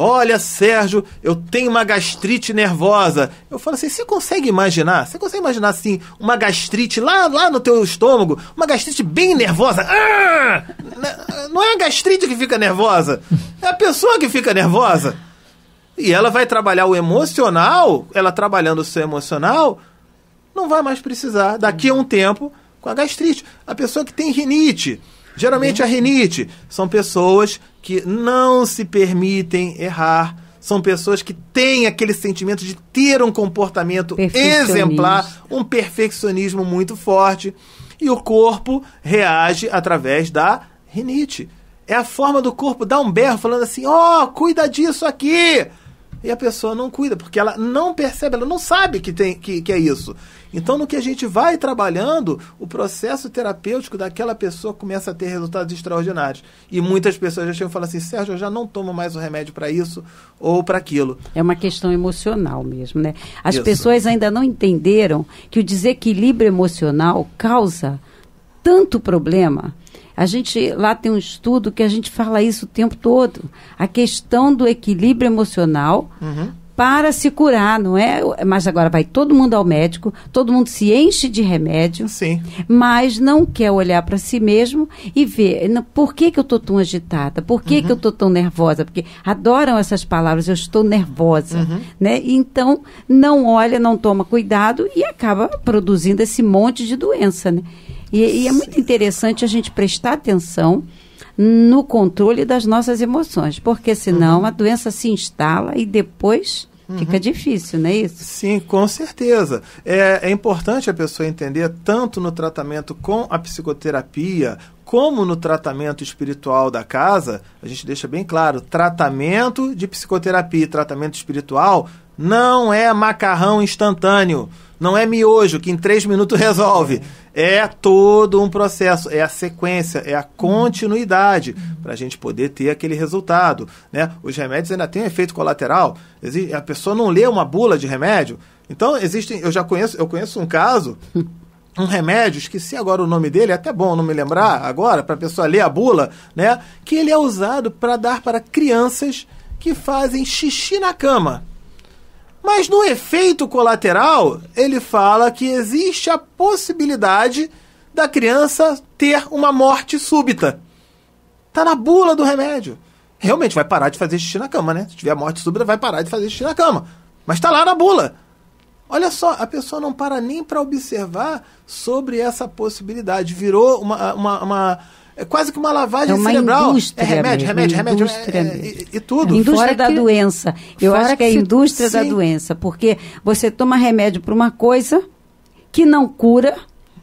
S5: Olha, Sérgio, eu tenho uma gastrite nervosa. Eu falo assim, você consegue imaginar? Você consegue imaginar assim, uma gastrite lá, lá no teu estômago, uma gastrite bem nervosa? Ah! Não é a gastrite que fica nervosa, é a pessoa que fica nervosa. E ela vai trabalhar o emocional, ela trabalhando o seu emocional, não vai mais precisar, daqui a um tempo, com a gastrite. A pessoa que tem rinite, geralmente a rinite, são pessoas que não se permitem errar. São pessoas que têm aquele sentimento de ter um comportamento exemplar, um perfeccionismo muito forte. E o corpo reage através da rinite. É a forma do corpo dar um berro falando assim: ó, oh, cuida disso aqui e a pessoa não cuida, porque ela não percebe, ela não sabe que, tem, que, que é isso. Então, no que a gente vai trabalhando, o processo terapêutico daquela pessoa começa a ter resultados extraordinários. E muitas pessoas já chegam e falam assim: Sérgio, eu já não tomo mais o remédio para isso ou para aquilo.
S3: É uma questão emocional mesmo, né? As isso. pessoas ainda não entenderam que o desequilíbrio emocional causa tanto problema a gente lá tem um estudo que a gente fala isso o tempo todo. A questão do equilíbrio emocional uhum. para se curar, não é? Mas agora vai todo mundo ao médico, todo mundo se enche de remédio,
S5: Sim.
S3: mas não quer olhar para si mesmo e ver por que, que eu estou tão agitada, por que, uhum. que eu estou tão nervosa, porque adoram essas palavras, eu estou nervosa, uhum. né? Então não olha, não toma cuidado e acaba produzindo esse monte de doença, né? E, e é muito interessante a gente prestar atenção no controle das nossas emoções, porque senão uhum. a doença se instala e depois uhum. fica difícil, não é isso?
S5: Sim, com certeza. É, é importante a pessoa entender, tanto no tratamento com a psicoterapia, como no tratamento espiritual da casa, a gente deixa bem claro: tratamento de psicoterapia e tratamento espiritual não é macarrão instantâneo. Não é miojo que em três minutos *laughs* resolve. É todo um processo, é a sequência, é a continuidade para a gente poder ter aquele resultado. Né? Os remédios ainda têm um efeito colateral. A pessoa não lê uma bula de remédio. Então, existem. Eu já conheço, eu conheço um caso um remédio, esqueci agora o nome dele, é até bom não me lembrar agora, para a pessoa ler a bula, né? Que ele é usado para dar para crianças que fazem xixi na cama. Mas no efeito colateral, ele fala que existe a possibilidade da criança ter uma morte súbita. Tá na bula do remédio. Realmente vai parar de fazer xixi na cama, né? Se tiver morte súbita, vai parar de fazer xixi na cama. Mas tá lá na bula. Olha só, a pessoa não para nem para observar sobre essa possibilidade. Virou uma, uma, uma é quase que uma lavagem é uma cerebral.
S3: Indústria
S5: é remédio,
S3: mesmo,
S5: remédio, remédio. É, é, e, tudo.
S3: A indústria fora da que, doença. Eu acho que, é a indústria se, da sim. doença. Porque você toma remédio para uma coisa que não cura.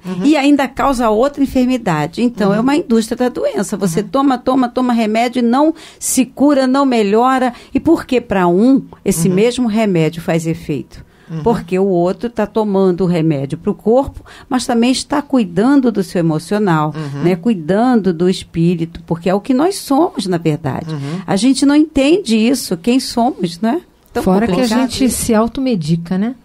S3: Uhum. E ainda causa outra enfermidade. Então, é uhum. é uma indústria da doença. Você uhum. toma, toma, toma remédio e não se cura, não melhora. E por que para um esse uhum. mesmo remédio faz efeito? Uhum. Porque o outro está tomando o remédio para o corpo, mas também está cuidando do seu emocional, uhum. né? cuidando do espírito, porque é o que nós somos, na verdade. Uhum. A gente não entende isso, quem somos, né?
S2: Tão Fora que a gente se automedica, né?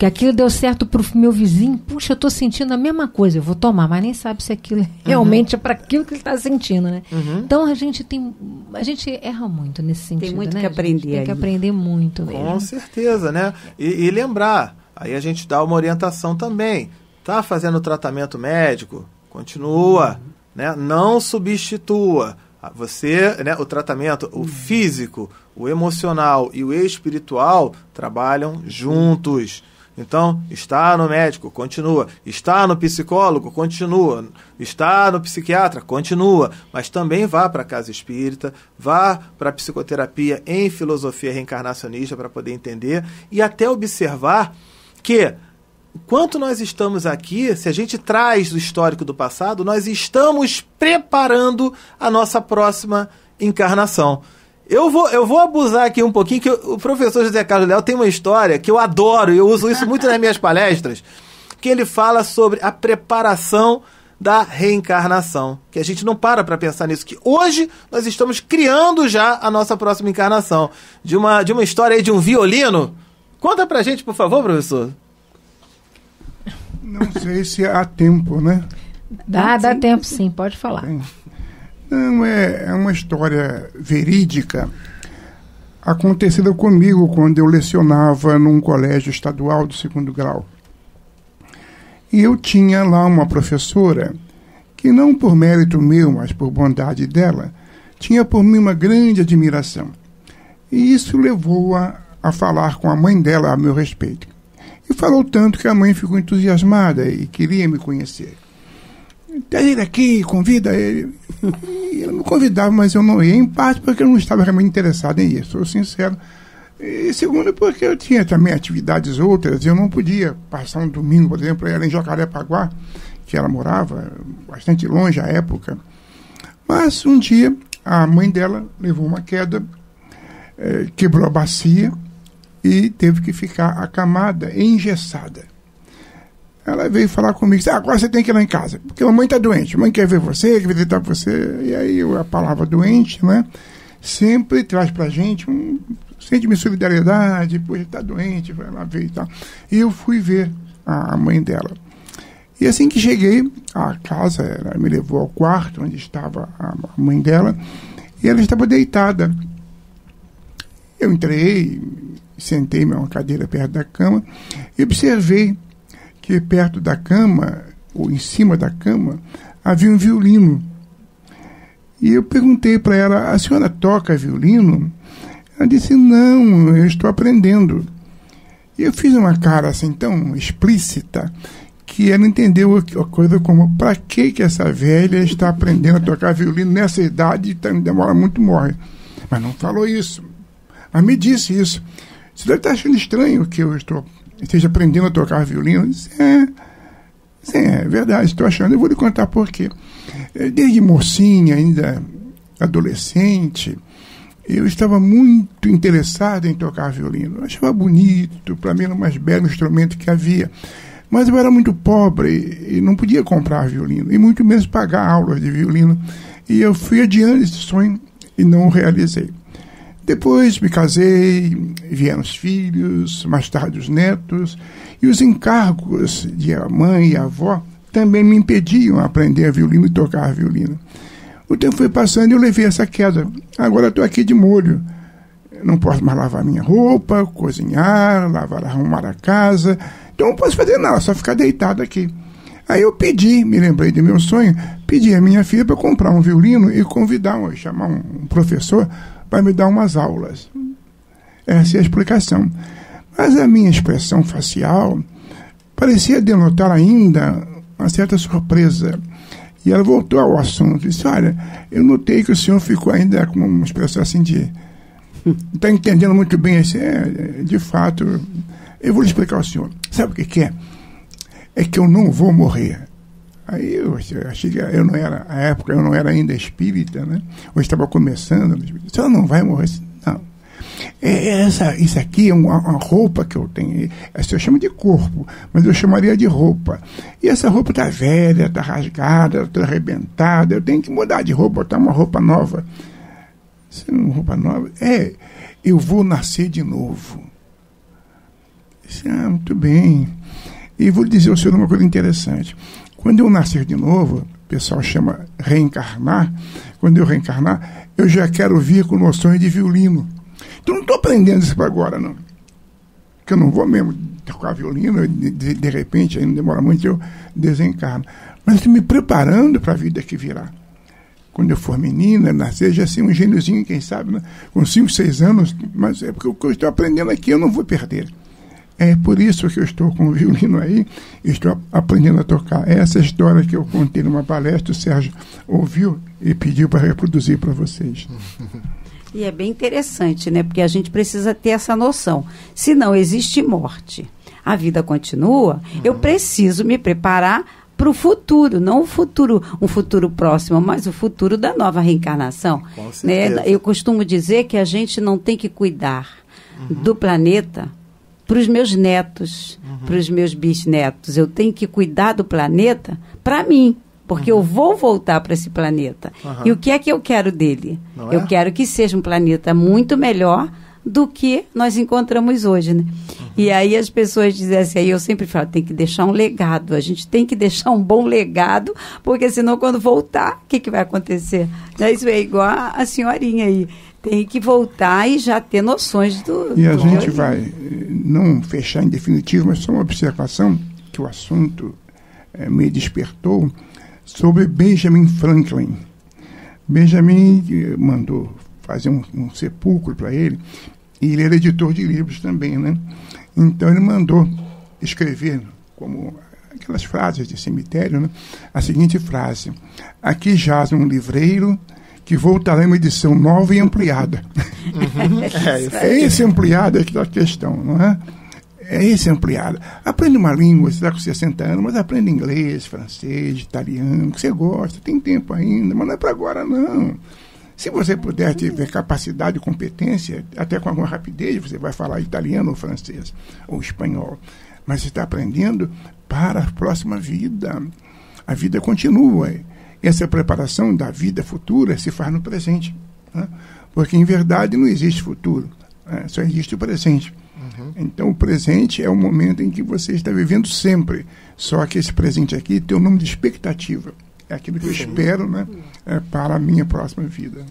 S2: Que aquilo deu certo para o meu vizinho, puxa, eu estou sentindo a mesma coisa, eu vou tomar, mas nem sabe se aquilo uhum. realmente é para aquilo que ele está sentindo, né? Uhum. Então a gente tem, a gente erra muito nesse sentido,
S3: Tem muito
S2: né,
S3: que aprender.
S2: Tem que aprender muito mesmo.
S5: Com certeza, né? E, e, lembrar, aí a gente dá uma orientação também. Tá fazendo tratamento médico, continua, uhum. né? Não substitua. Você, né, o tratamento, o uhum. físico, o emocional e o espiritual trabalham juntos. Então, está no médico, continua. Está no psicólogo, continua. Está no psiquiatra, continua. Mas também vá para a casa espírita, vá para a psicoterapia em filosofia reencarnacionista para poder entender e até observar que enquanto nós estamos aqui, se a gente traz o histórico do passado, nós estamos preparando a nossa próxima encarnação. Eu vou, eu vou abusar aqui um pouquinho, que o professor José Carlos Léo tem uma história que eu adoro, e eu uso isso muito nas minhas palestras, que ele fala sobre a preparação da reencarnação. Que a gente não para para pensar nisso, que hoje nós estamos criando já a nossa próxima encarnação. De uma, de uma história aí de um violino. Conta pra gente, por favor, professor.
S4: Não sei se há tempo, né?
S2: Dá, dá tempo sim, pode falar.
S4: Não, é, é uma história verídica acontecida comigo quando eu lecionava num colégio estadual do segundo grau. E eu tinha lá uma professora que, não por mérito meu, mas por bondade dela, tinha por mim uma grande admiração. E isso levou-a a falar com a mãe dela a meu respeito. E falou tanto que a mãe ficou entusiasmada e queria me conhecer. Traz ele aqui, convida ele. *laughs* E ela me convidava, mas eu não ia, em parte porque eu não estava realmente interessado em isso, sou sincero. E segundo, porque eu tinha também atividades outras, eu não podia passar um domingo, por exemplo, ela em Jacarepaguá, que ela morava bastante longe à época. Mas um dia a mãe dela levou uma queda, eh, quebrou a bacia e teve que ficar acamada, engessada. Ela veio falar comigo, ah, agora você tem que ir lá em casa, porque a mãe está doente, a mãe quer ver você, quer visitar você. E aí a palavra doente, né, sempre traz para a gente um sente-me solidariedade, pois está doente, vai lá ver e tal. E eu fui ver a mãe dela. E assim que cheguei à casa, ela me levou ao quarto onde estava a mãe dela, e ela estava deitada. Eu entrei, sentei-me uma cadeira perto da cama e observei que perto da cama, ou em cima da cama, havia um violino. E eu perguntei para ela: a senhora toca violino? Ela disse: Não, eu estou aprendendo. E eu fiz uma cara assim tão explícita que ela entendeu a coisa como: para que, que essa velha está aprendendo a tocar violino nessa idade e demora muito morre. Mas não falou isso. Mas me disse isso. Você deve estar achando estranho que eu estou, esteja aprendendo a tocar violino. Disse, é, sim, é verdade, estou achando. Eu vou lhe contar por quê. Desde mocinha, ainda adolescente, eu estava muito interessado em tocar violino. Eu achava bonito, para mim era o mais belo instrumento que havia. Mas eu era muito pobre e não podia comprar violino, e muito menos pagar aulas de violino. E eu fui adiante esse sonho e não o realizei. Depois me casei, vieram os filhos, mais tarde os netos, e os encargos de mãe e avó também me impediam aprender violino e tocar violino. O tempo foi passando e eu levei essa queda. Agora estou aqui de molho. Não posso mais lavar minha roupa, cozinhar, lavar, arrumar a casa. Então não posso fazer nada, só ficar deitado aqui. Aí eu pedi, me lembrei do meu sonho, pedi a minha filha para comprar um violino e convidar, chamar um professor para me dar umas aulas. Essa é a explicação. Mas a minha expressão facial parecia denotar ainda uma certa surpresa. E ela voltou ao assunto. Disse: Olha, eu notei que o senhor ficou ainda com uma expressão assim de. Está entendendo muito bem esse. É, de fato, eu vou lhe explicar ao senhor. Sabe o que, que é? É que eu não vou morrer. Aí eu achei que eu não era, na época eu não era ainda espírita, né? Eu estava começando. O senhor não vai morrer. É, é, essa, isso aqui é uma, uma, roupa que eu tenho. Essa eu chamo de corpo, mas eu chamaria de roupa. E essa roupa está velha, está rasgada, está arrebentada. Eu tenho que mudar de roupa, botar uma roupa nova. Isso é uma roupa nova? É, eu vou nascer de novo. Disse, ah, muito bem. E vou dizer ao senhor uma coisa interessante. Quando eu nascer de novo, o pessoal chama reencarnar. Quando eu reencarnar, eu já quero vir com noções de violino. Então não estou aprendendo isso para agora, não. Que eu não vou mesmo tocar violino, de, de, repente, ainda demora muito, eu desencarno. Mas estou me preparando para a vida que virá. Quando eu for menina, nascer, já ser um gêniozinho, quem sabe, né? com 5, 6 anos, mas é porque o que eu estou aprendendo aqui eu não vou perder. É por isso que eu estou com o violino aí, estou aprendendo a tocar. Essa é história que eu contei numa palestra, o Sérgio ouviu e pediu para reproduzir para vocês. *laughs*
S3: E é bem interessante, né? Porque a gente precisa ter essa noção. Se não existe morte, a vida continua, uhum. eu preciso me preparar para o futuro, não o futuro, um futuro próximo, mas o futuro da nova reencarnação. Né? Eu costumo dizer que a gente não tem que cuidar uhum. do planeta para os meus netos, uhum. para os meus bisnetos. Eu tenho que cuidar do planeta para mim, porque eu vou voltar para esse planeta.
S5: Aham.
S3: E o que é que eu quero dele?
S5: Não
S3: eu
S5: é?
S3: quero que seja um planeta muito melhor do que nós encontramos hoje, né? E aí as pessoas dizem assim, aí eu sempre falo, tem que deixar um legado, a gente tem que deixar um bom legado, porque senão quando voltar, o que, que vai acontecer? Né? Isso é igual a senhorinha aí, tem que voltar e já ter noções do...
S4: E a
S3: do
S4: gente
S3: violino.
S4: vai eh, não fechar em definitivo, mas só uma observação que o assunto eh, me despertou sobre Benjamin Franklin. Benjamin eh, mandou fazer um, um sepulcro para ele e ele era editor de livros também, né? Então ele mandou escrever como aquelas frases de cemitério, né? A seguinte frase: Aqui jaz um livreiro que voltará em uma edição nova e ampliada. *laughs*
S5: É, isso.
S4: É esse ampliado é que é a questão, não é? É esse ampliado. Aprende uma língua, você está com 60 anos, mas aprende inglês, francês, italiano, que você gosta, tem tempo ainda, mas não é para agora, não. Se você puder tiver capacidade e competência, até com alguma rapidez, você vai falar italiano ou francês ou espanhol. Mas você está aprendendo para a próxima vida. A vida continua. Essa preparação da vida futura se faz no presente. né? Porque, em verdade, não existe futuro. né? Só existe o presente. Então, o presente é o momento em que você está vivendo sempre. Só que esse presente aqui tem o nome de expectativa. É aquilo que eu espero né, é, para a minha próxima vida.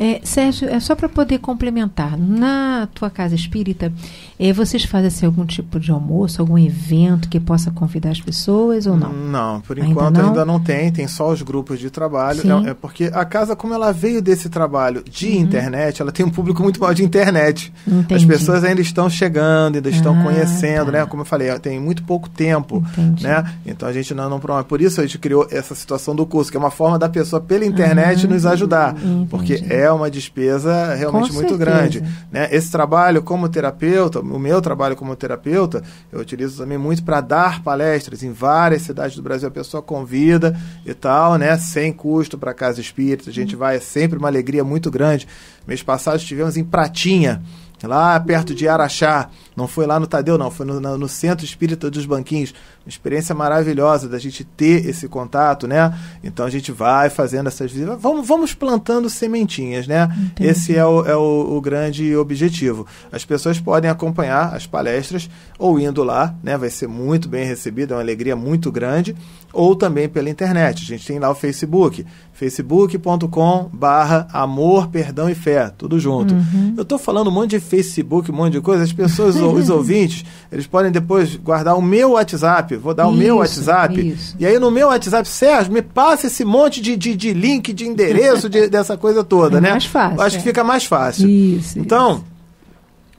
S2: É, Sérgio, é só para poder complementar. Na tua casa espírita, é, vocês fazem assim, algum tipo de almoço, algum evento que possa convidar as pessoas ou não?
S5: Não, por
S2: Ainda
S5: enquanto
S2: não?
S5: ainda não tem, tem só os grupos de trabalho. É, é porque a casa, como ela veio desse trabalho de internet, ela tem um público muito maior de internet. As
S2: Entendi.
S5: pessoas ainda estão chegando, ainda estão
S2: Ah,
S5: conhecendo,
S2: tá.
S5: né? Como eu falei, tem muito pouco tempo,
S2: Entendi.
S5: né? Então a gente não, não promove. Por isso a gente criou essa situação do curso, que é uma forma da pessoa pela internet
S2: Ah,
S5: nos ajudar, porque é uma despesa realmente
S2: Com
S5: muito
S2: certeza.
S5: grande. Né? Esse trabalho como terapeuta, o meu trabalho como terapeuta, eu utilizo também muito para dar palestras em várias cidades do Brasil. A pessoa convida e tal, né? Sem custo para casa espírita. A gente vai, é sempre uma alegria muito grande. Mês passado estivemos em Pratinha. Lá perto de Araxá, não foi lá no Tadeu, não, foi no, no- Centro Espírita dos Banquinhos. Uma experiência maravilhosa da gente ter esse contato, né? Então a gente vai fazendo essas visitas. Vamos, vamos plantando sementinhas, né?
S2: Entendi.
S5: Esse é, o, é o, o grande objetivo. As pessoas podem acompanhar as palestras ou indo lá, né? Vai ser muito bem recebido, é uma alegria muito grande. Ou também pela internet. A gente tem lá o Facebook, facebook.com barra amor, perdão e fé, tudo junto.
S2: Uhum.
S5: Eu tô falando um monte de Facebook, um monte de coisa, as pessoas, *laughs* os ouvintes, eles podem depois guardar o meu WhatsApp, vou dar o meu
S2: Isso,
S5: WhatsApp.
S2: isso.
S5: E aí no meu WhatsApp, Sérgio, me passa esse monte de, de, de link, de endereço, de- *laughs* dessa coisa toda,
S2: É
S5: né?
S2: mais fácil,
S5: Eu acho
S2: é.
S5: que fica mais fácil.
S2: Isso.
S5: Então,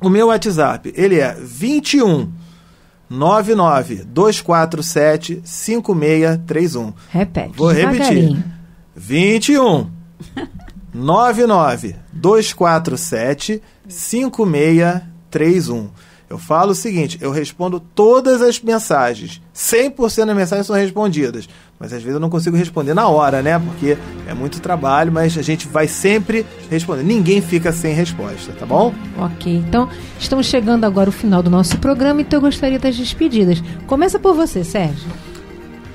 S5: o meu WhatsApp, ele é 21 99 247 5631.
S2: Repete.
S5: Vou repetir.
S2: devagarinho.
S5: 21 99 247 5631. Eu falo o seguinte, eu respondo todas as mensagens. 100% das mensagens são respondidas. Mas às vezes eu não consigo responder na hora, né? Porque é muito trabalho, mas a gente vai sempre responder. Ninguém fica sem resposta, tá bom?
S2: Ok, então estamos chegando agora ao final do nosso programa, então eu gostaria das despedidas. Começa por você, Sérgio.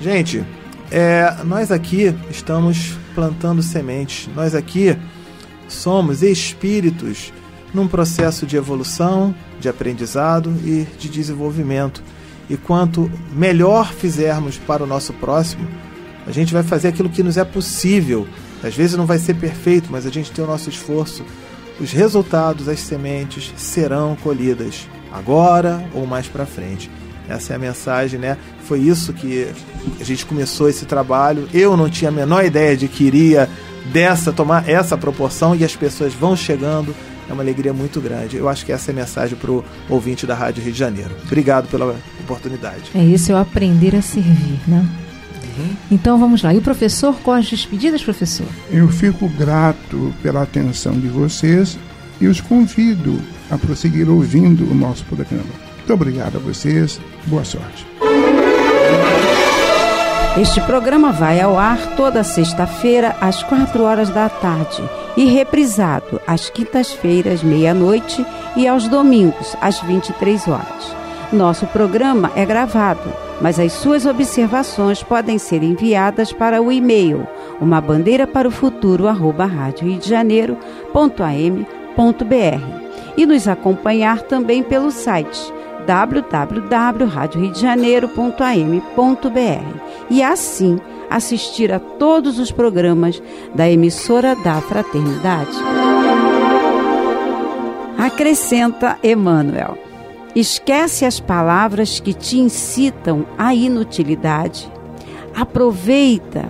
S5: Gente, é, nós aqui estamos plantando sementes. Nós aqui somos espíritos num processo de evolução, de aprendizado e de desenvolvimento. E quanto melhor fizermos para o nosso próximo, a gente vai fazer aquilo que nos é possível. Às vezes não vai ser perfeito, mas a gente tem o nosso esforço. Os resultados, as sementes serão colhidas agora ou mais para frente. Essa é a mensagem, né? Foi isso que a gente começou esse trabalho. Eu não tinha a menor ideia de que iria dessa tomar essa proporção e as pessoas vão chegando. É uma alegria muito grande. Eu acho que essa é a mensagem para o ouvinte da Rádio Rio de Janeiro. Obrigado pela oportunidade.
S2: É isso, é o aprender a servir, né? Então vamos lá. E o professor, com as despedidas, professor?
S4: Eu fico grato pela atenção de vocês e os convido a prosseguir ouvindo o nosso programa. Muito obrigado a vocês. Boa sorte.
S3: Este programa vai ao ar toda sexta-feira, às quatro horas da tarde, e reprisado às quintas-feiras, meia-noite, e aos domingos, às 23 horas. Nosso programa é gravado, mas as suas observações podem ser enviadas para o e-mail uma bandeira para o futuro arroba rádio Rio de Janeiro ponto am ponto br e nos acompanhar também pelo site www.radioriodejaneiro.am.br e assim assistir a todos os programas da emissora da Fraternidade. Acrescenta Emmanuel. Esquece as palavras que te incitam à inutilidade. Aproveita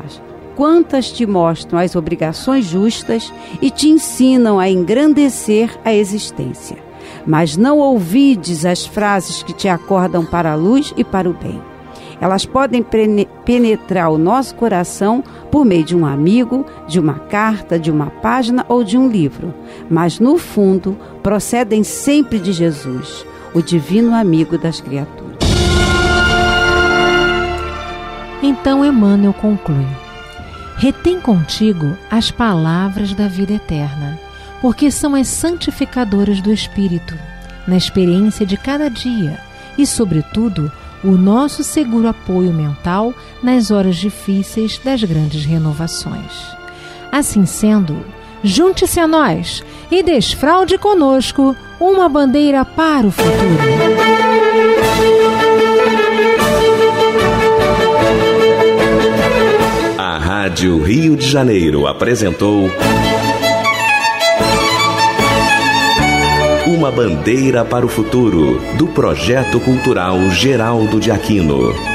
S3: quantas te mostram as obrigações justas e te ensinam a engrandecer a existência. Mas não ouvides as frases que te acordam para a luz e para o bem. Elas podem penetrar o nosso coração por meio de um amigo, de uma carta, de uma página ou de um livro, mas no fundo procedem sempre de Jesus, o divino amigo das criaturas.
S2: Então Emmanuel conclui: Retém contigo as palavras da vida eterna, porque são as santificadoras do espírito, na experiência de cada dia e, sobretudo, o nosso seguro apoio mental nas horas difíceis das grandes renovações. Assim sendo, junte-se a nós e desfraude conosco uma bandeira para o futuro.
S1: A Rádio Rio de Janeiro apresentou. Uma bandeira para o futuro, do projeto cultural Geraldo de Aquino.